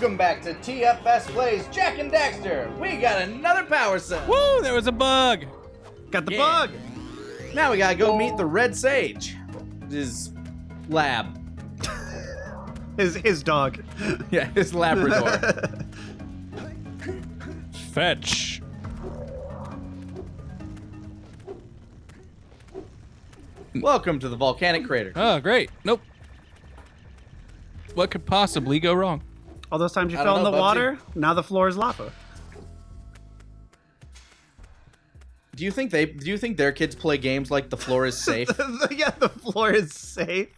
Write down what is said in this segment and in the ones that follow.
Welcome back to TFS Plays Jak and Daxter. We got another power cell. Woo! There was a bug. Got the Yeah. bug. Now we gotta go meet the Red Sage. His lab. His his dog. Yeah, his Labrador. Fetch. Welcome to the volcanic crater. Oh, great. Nope. What could possibly go wrong? All those times you I fell don't in know, the Bubsy. water, now the floor is lava. Do you think they? Do you think their kids play games like the floor is safe? yeah, the floor is safe.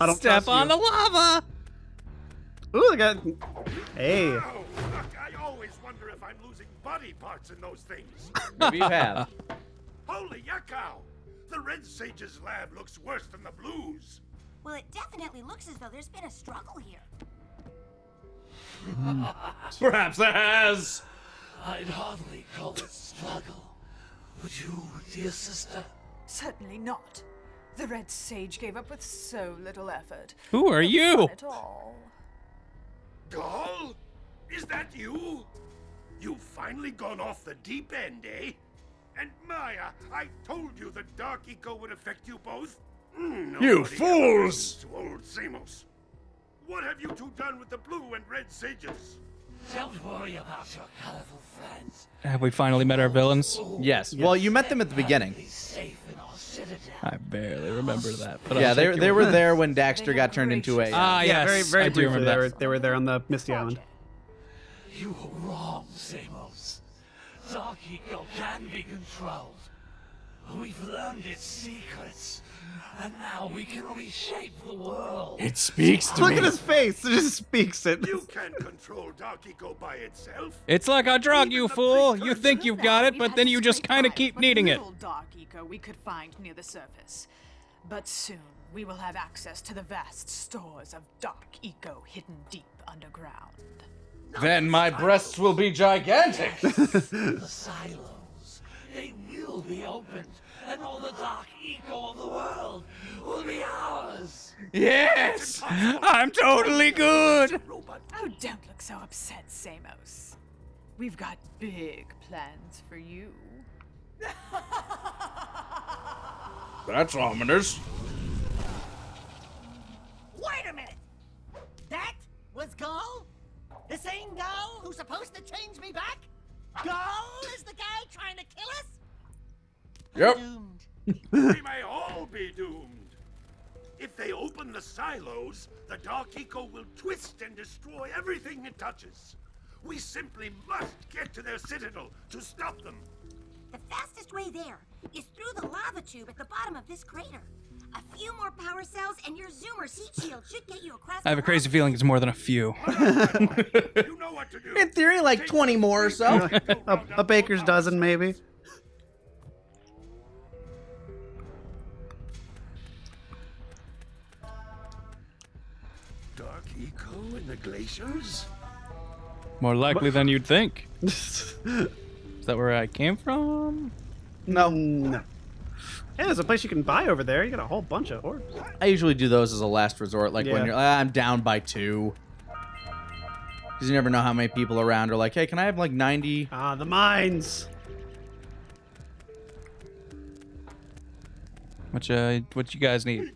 I don't Step on you. the lava. Ooh, they got. Hey. Oh, look, I always wonder if I'm losing body parts in those things. Maybe you have. Holy yuccow! The Red Sage's lab looks worse than the Blues. Well, it definitely looks as though there's been a struggle here. Perhaps there has. I'd hardly call it struggle. Would you, dear sister? Certainly not. The Red Sage gave up with so little effort. Who are you? fun At all. Gol? Is that you? You've finally gone off the deep end, eh? And Maia, I told you the Dark Eco would affect you both. Mm, You fools! To old Samos. What have you two done with the Blue and Red Sages? Don't worry about your colorful friends. Have we finally met our villains? Yes. Well, you met them at the beginning. Be safe in our citadel. I barely remember that. But Yeah, they they were there when Daxter got turned into a. uh, Ah, yeah, yes. very very I do briefly. They remember were, they were there on the Misty Island. You were wrong, Samos. Dark Eco can be controlled. We've learned its secrets, and now we can reshape the world. It speaks to Look me. at his face. It just speaks it. You can't control Dark Eco by itself. It's like a drug, you fool. You think you've got it, but then you just kind of keep needing it. little Dark eco we could find near the surface. But soon we will have access to the vast stores of dark eco hidden deep underground. Then my breasts will be gigantic. The silos, they will be opened, and all the dark eco of the world will be ours. yes. I'm totally good. Oh, don't look so upset, Samos. We've got big plans for you. That's ominous. Wait a minute! That was Gol? The same Gol who's supposed to change me back? Gol is the guy trying to kill us? Yep. Doomed. we may all be doomed. If they open the silos, the Dark Eco will twist and destroy everything it touches. We simply must get to their citadel to stop them. The fastest way there is through the lava tube at the bottom of this crater. A few more power cells and your Zoomer heat shield should get you across I have a crazy lava. feeling it's more than a few. You know what to do. In theory, like 20 more or so. a, a baker's dozen, maybe. The glaciers? More likely than you'd think. Is that where I came from? No. No. Hey, there's a place you can buy over there. You got a whole bunch of orbs. I usually do those as a last resort, like when you're, ah, I'm down by two. Because you never know how many people around are like, hey, can I have like 90? Ah, the mines. What uh, what you guys need?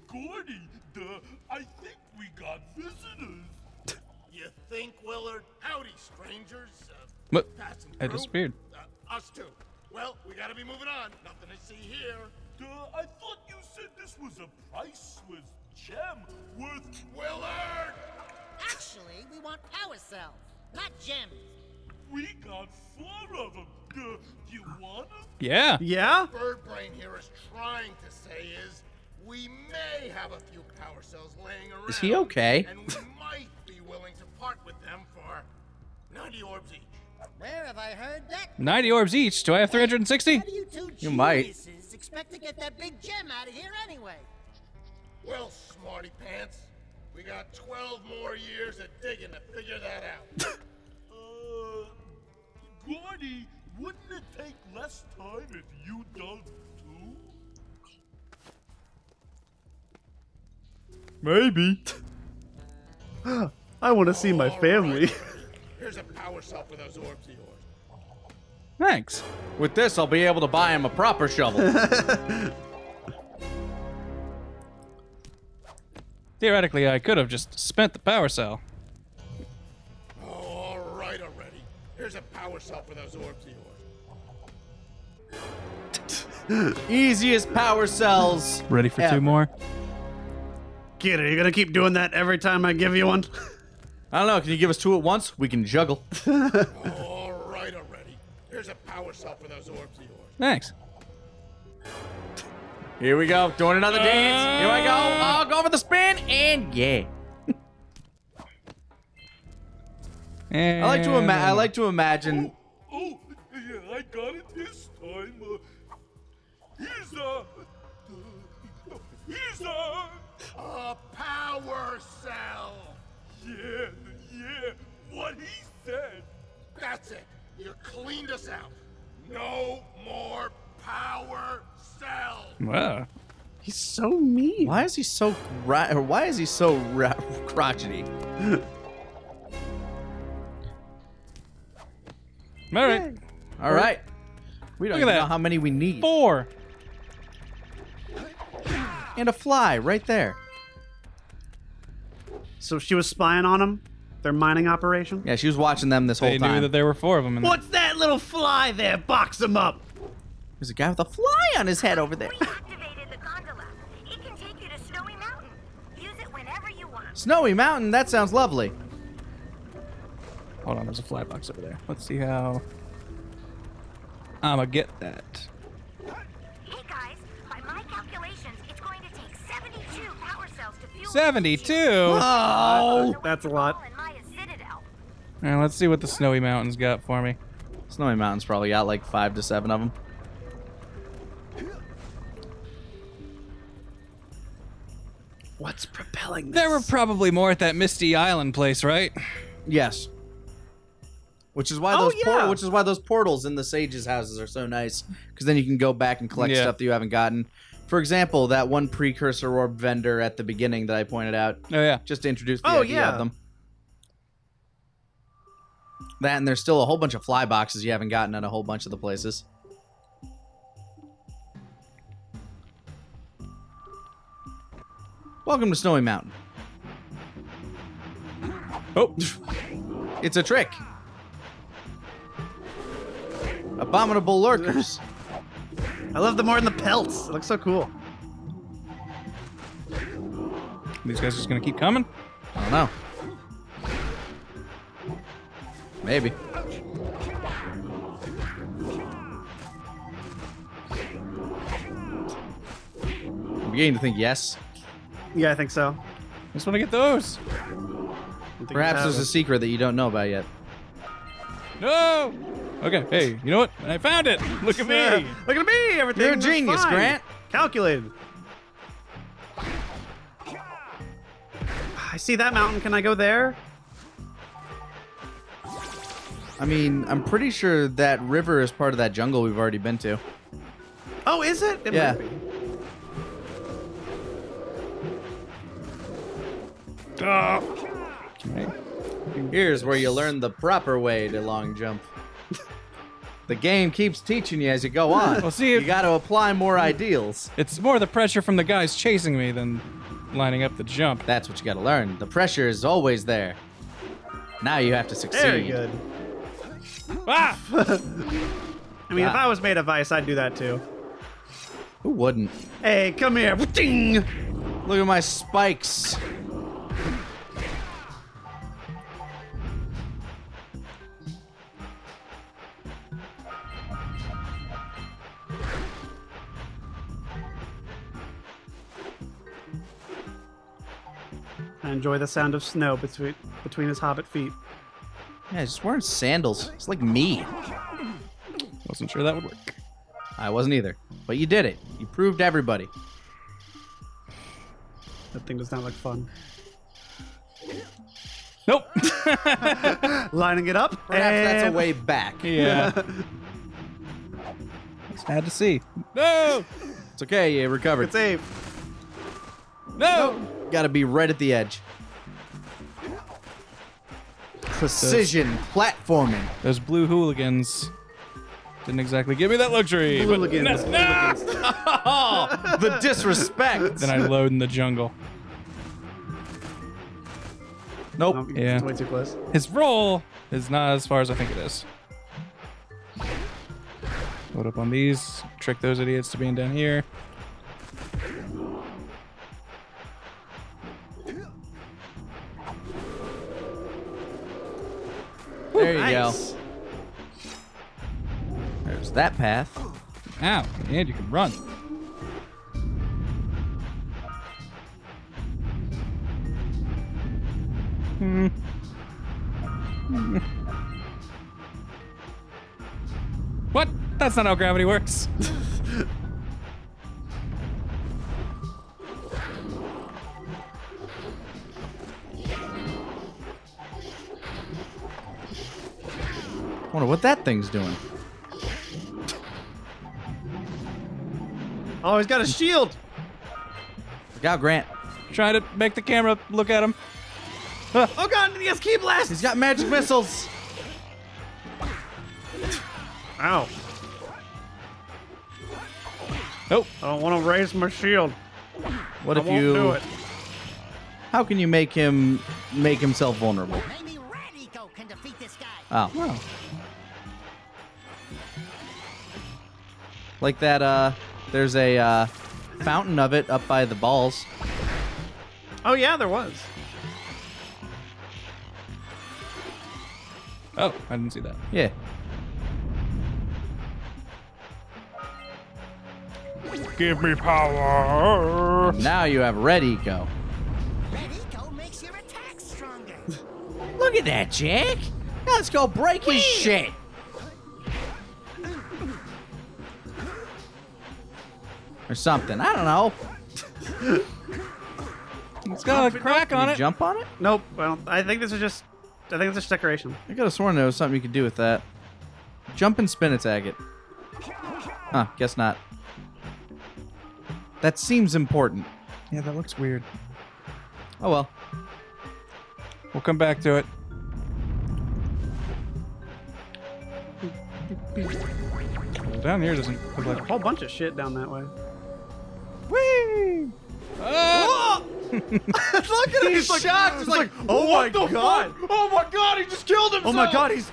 What? I disappeared. Uh, us too. Well, we gotta be moving on. Nothing to see here. Uh, I thought you said this was a priceless gem worth. Willard! Actually, we want power cells, not gems. We got four of them. Uh, do you want them? Yeah. Yeah? Birdbrain here is trying to say is we may have a few power cells laying around. Is he okay? And we might be willing to part with them for 90 orbs each. Where have I heard that? 90 orbs each. Do I have 360? You You might. expect to get that big gem out of here anyway? Well, smarty pants, we got 12 more years of digging to figure that out. uh, Gordy, wouldn't it take less time if you dug too? Maybe. I I want to see my family. Here's a power cell for those orbs of yours. Thanks. With this, I'll be able to buy him a proper shovel. Theoretically, I could have just spent the power cell. Oh, all right already. Here's a power cell for those orbs of yours. Easiest power cells. Ready for ever. two more? Kid, are you gonna keep doing that every time I give you one? I don't know. Can you give us two at once? We can juggle. All right already. Here's a power cell for those orbs of yours. Thanks. Here we go. Doing another dance. Here I go. I'll go for the spin. And yeah. And I like to ima- I like to imagine. Oh, yeah, I got it this time. Uh, here's a. Here's a. A power cell. Yeah, yeah. What he said. That's it. You cleaned us out. No more power cells. Wow. He's so mean. Why is he so gra- why is he so ra- crotchety? All right. All right. We don't Look even know how many we need. Four. And a fly right there. So she was spying on them. Their mining operation. Yeah, she was watching them this whole They knew time. that there were four of them. In there. What's that little fly there? Box him up. There's a guy with a fly on his head over there. We activated the gondola. It can take you to Snowy Mountain. Use it whenever you want. Snowy Mountain. That sounds lovely. Hold on, there's a fly box over there. Let's see how. I'ma get that. 72. Oh, uh, that's a lot. In Maya Citadel. Now let's see what the snowy mountains got for me. Snowy Mountain's probably got like five to seven of them. What's propelling this? There were probably more at that Misty Island place, right? Yes. Which is why Oh, those yeah. which is why those portals in the sages' houses are so nice because then you can go back and collect Yeah. stuff that you haven't gotten. For example, that one precursor orb vendor at the beginning that I pointed out, Oh yeah. just to introduce the Oh, idea yeah. of them. That and there's still a whole bunch of fly boxes you haven't gotten at a whole bunch of the places. Welcome to Snowy Mountain. Oh, It's a trick. Abominable lurkers. I love the more in the pelts. It looks so cool. these guys just gonna keep coming. I don't know. Maybe. I'm beginning to think yes. Yeah, I think so. I Just want to get those. Perhaps there's a secret that you don't know about yet. No. Okay. Hey, you know what? I found it. Look at me. Look at me. Everything. You're a genius, fine. Grant. Calculated. I see that mountain. Can I go there? I mean, I'm pretty sure that river is part of that jungle we've already been to. Oh, is it? It Yeah. might be. Okay. Here's where you learn the proper way to long jump. The game keeps teaching you as you go on. Well, see, you got to apply more ideals. It's more the pressure from the guys chasing me than lining up the jump. That's what you got to learn. The pressure is always there. Now you have to succeed. Very good. Ah! I mean, if Ah. I was made of ice, I'd do that too. Who wouldn't? Hey, come here. Ding. Look at my spikes. Enjoy the sound of snow between between his hobbit feet. Yeah, just wearing sandals. It's like me. Wasn't sure that would work. I wasn't either. But you did it. You proved everybody. That thing does not look fun. Nope. Lining it up. Perhaps that's a way back. yeah. it's had to see. No. It's okay. You recovered. Good save. No. Got to be right at the edge. Precision platforming. Those blue hooligans didn't exactly give me that luxury. but- Hooligans. No! Oh, the disrespect. Then I load in the jungle. Nope. Yeah. It's way too close. His roll is not as far as I think it is. Load up on these. Trick those idiots to being down here. There you Nice. go. There's that path. Ow! And you can run. Hmm. What? That's not how gravity works. what that thing's doing. Oh, he's got a shield. Look out, Grant. Trying to make the camera look at him. Oh god, he has key blast. He's got magic missiles. Ow. Nope. I don't want to raise my shield. What I if won't you? do it. How can you make him make himself vulnerable? Maybe Red Eco Like that, uh, there's a uh, fountain of it up by the balls. Oh yeah, there was. Oh, I didn't see that. Yeah. Give me power. Now you have Red Eco. Red Eco makes your attack stronger. Look at that, Jak. Now let's go break his shit. Something. I don't know. It's got a crack Can on you it. jump on it? Nope. Well, I think this is just. I think it's just decoration. I could have sworn there was something you could do with that. Jump and spin attack it. Huh, guess not. That seems important. Yeah, that looks weird. Oh well. We'll come back to it. Down here doesn't look A whole bunch of shit down that way. Look at him. He's, shocked. He's like, oh, oh my god. Oh my god, he just killed himself. Oh my god, he's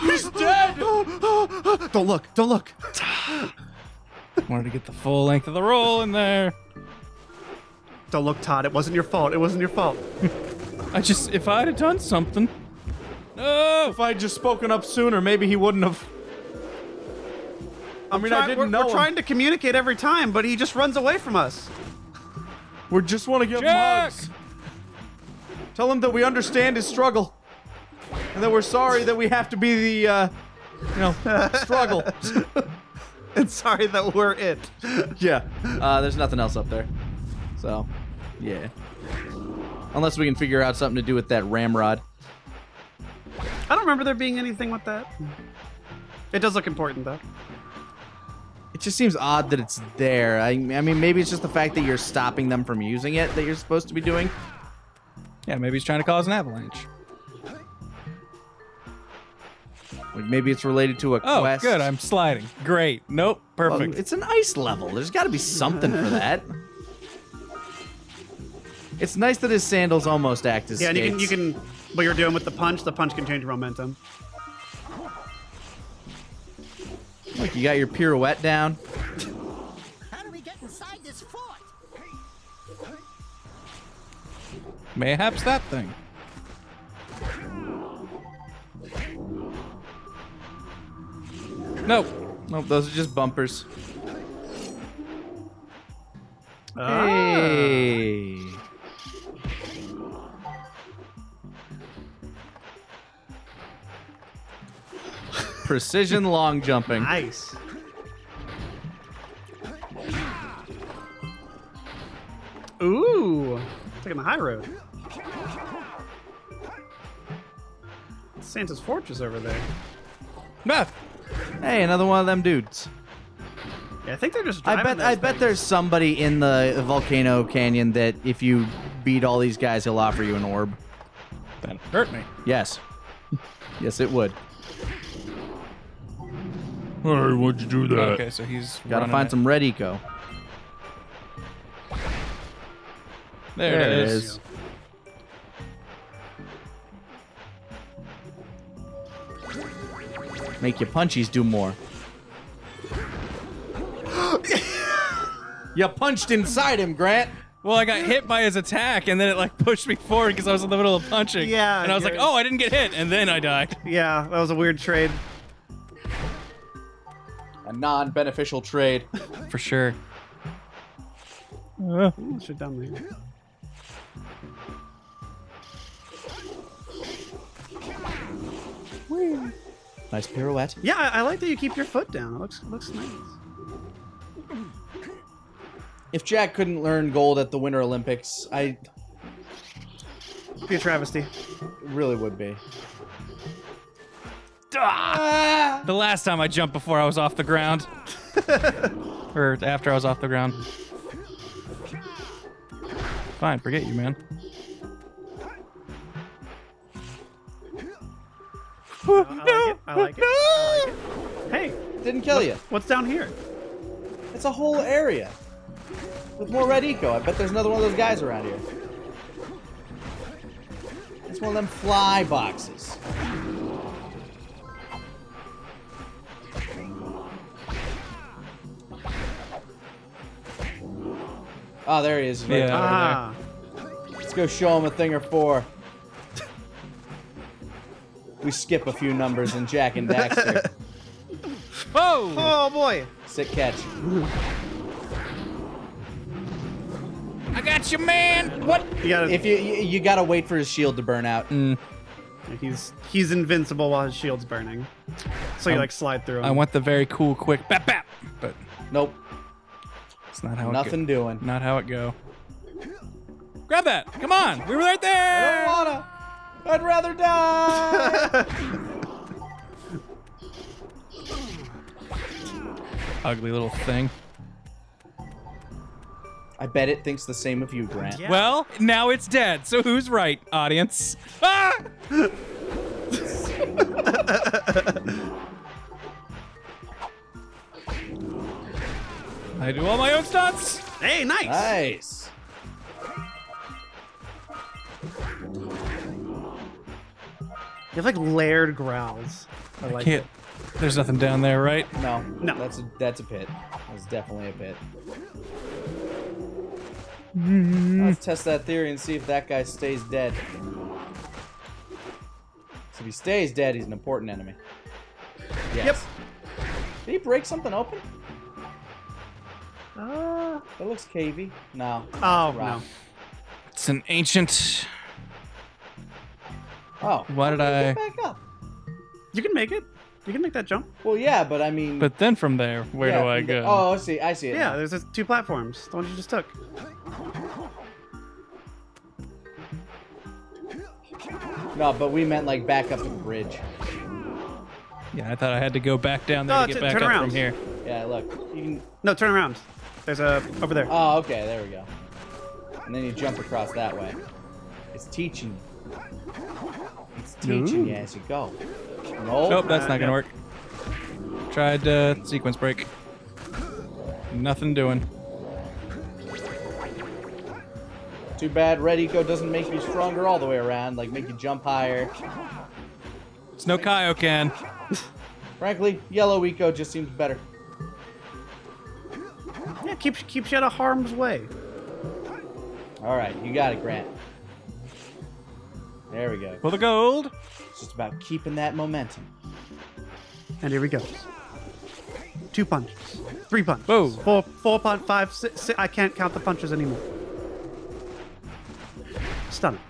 he's dead. Don't look. Don't look. Wanted to get the full length of the roll in there. Don't look, Todd. It wasn't your fault. It wasn't your fault. I just, if I'd have done something. No! If I had just spoken up sooner, maybe he wouldn't have. I mean, I didn't we're, know. We're him. trying to communicate every time, but he just runs away from us. We just want to give him Jak! hugs. Tell him that we understand his struggle, and that we're sorry that we have to be the, uh, you know, struggle. And sorry that we're it. yeah. Uh, there's nothing else up there. So, yeah. Unless we can figure out something to do with that ramrod. I don't remember there being anything with that. It does look important though. It just seems odd that it's there. I, I mean, maybe it's just the fact that you're stopping them from using it that you're supposed to be doing. Yeah, maybe he's trying to cause an avalanche. Like maybe it's related to a Oh, quest. good. I'm sliding. Great. Nope. Well, Perfect. it's an ice level. There's got to be something for that. It's nice that his sandals almost act as Yeah, and you can you can what you're doing with the punch. The punch can change your momentum. Look, you got your pirouette down. How do we get inside this fort? Mayhaps that thing. Nope. Nope, those are just bumpers. Ah. Hey. Precision long jumping. Nice. Ooh, taking the high road. Santa's fortress over there. No. Hey, another one of them dudes. Yeah, I think they're just. I bet I those bet there's somebody in the volcano canyon that if you beat all these guys, he'll offer you an orb. That hurt me. Yes. Yes, it would. Hey, why'd you do that? Okay, so he's Gotta find it. some red eco. There, it is. Make your punchies do more. you punched inside him, Grant. Well, I got hit by his attack, and then it like pushed me forward because I was in the middle of punching. Yeah, and I was like, you're- "Oh, I didn't get hit," and then I died. Yeah, that was a weird trade. A non-beneficial trade. For sure. Uh, Ooh, shit down there. Nice pirouette. Yeah, I, I like that you keep your foot down. It looks looks nice. If Jak couldn't learn gold at the Winter Olympics, I'd Be a travesty. it really would be. Ah! The last time I jumped before I was off the ground, or after I was off the ground. Fine, forget you, man. I like it. I like it. I like it. Hey, Didn't kill you. what's down here? It's a whole area with more red eco. I bet there's another one of those guys around here. It's one of them fly boxes. Oh, there he is. Right Yeah. there. Ah, Let's go show him a thing or four. We skip a few numbers in Jak and Daxter. Whoa! oh boy. Sick catch. I got you, man. What? You gotta. If you you, you gotta wait for his shield to burn out. Mm. he's he's invincible while his shield's burning, so you um, like slide through him. I want the very cool, quick bap bap, but Nope, it's not how it nothing go. doing. Not how it go. Grab that! Come on, we were right there! I there. don't wanna. I'd rather die. Ugly little thing. I bet it thinks the same of you, Grant. Yeah. Well, now it's dead. So who's right, audience? Ah! I do all my own stunts. hey, nice. Nice. You have like layered growls. I like Can't. There's nothing down there, right? No, No. That's a that's a pit. That's definitely a pit. Let's test that theory and see if that guy stays dead. So if he stays dead, he's an important enemy. Yes. Yep. Did he break something open? Uh, That looks cavey. No. oh no. It's an ancient. Oh. Why did I? Back up. You can make it. You can make that jump. Well, yeah, but I mean. But then from there, where yeah, do I from the- go? Oh, I see. I see it. Yeah, now. there's just two platforms. The ones you just took. No, but we meant like back up to the bridge. Yeah, I thought I had to go back down there No, to t- get back turn up around. from here. Yeah, look. You can. No, turn around. There's a over there. Oh, okay. There we go. And then you jump across that way. It's teaching. It's teaching you as you go. Nope. Nope, that's Uh, not gonna no. work. Tried uh, sequence break. Nothing doing. Too bad Red Eco doesn't make you stronger all the way around, like make you jump higher. It's no Kaioken. Frankly, Yellow Eco just seems better. Yeah, keeps keeps you out of harm's way. All right, you got it, Grant. There we go. For the gold. It's just about keeping that momentum. And here we go. Two punches. Three punches. Whoa. Four, four punch, five, six, six. I can't count the punches anymore. Stun. him.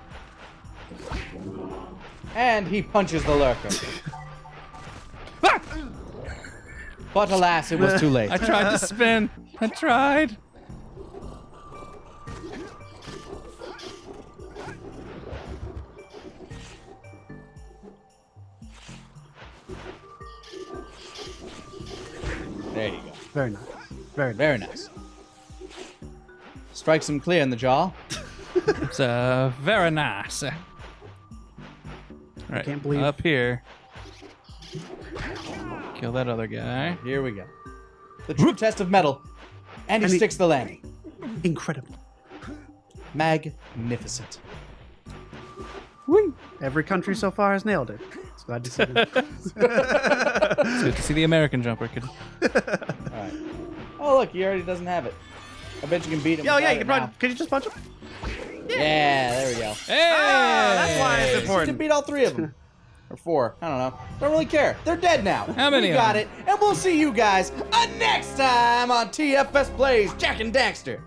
And he punches the lurker. Ah! but alas, it was too late. I tried to spin. I tried. There you go. Very nice. Very nice. Very nice. Strikes him clear in the jaw. It's uh, very nice. All right, can't believe- up here. Kill that other guy. Here we go. The true test of metal. And he And he- sticks the landing. Incredible. Magnificent. Every country so far has nailed it. It's glad to see. It's good to see the American jumper. Kid. Alright. Oh, look, he already doesn't have it. I bet you can beat him. Yo, yeah, you can probably. now. Can you just punch him? Yeah, there we go. Hey! Ah, that's why it's You can beat all three of them. Or four. I don't know. Don't really care. They're dead now. How many We got it. And we'll see you guys uh, next time on TFS Plays Jak and Daxter.